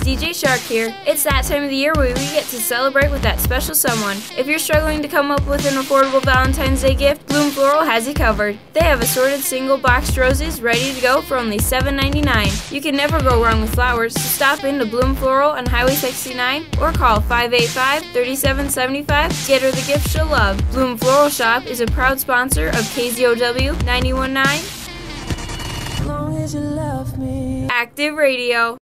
DJ Shark here. It's that time of the year where we get to celebrate with that special someone. If you're struggling to come up with an affordable Valentine's Day gift, Bloom Floral has you covered. They have assorted single boxed roses ready to go for only $7.99. You can never go wrong with flowers, so stop into Bloom Floral on Highway 69 or call 585-3775 to get her the gift she'll love. Bloom Floral Shop is a proud sponsor of KZOW 919 Active Radio.